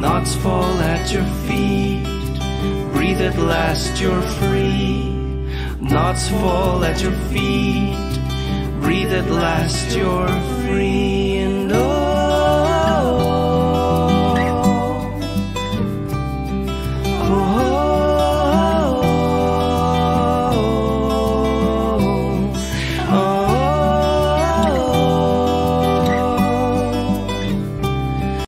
Knots fall at your feet. Breathe at last, you're free. Knots fall at your feet. Breathe at last, you're free.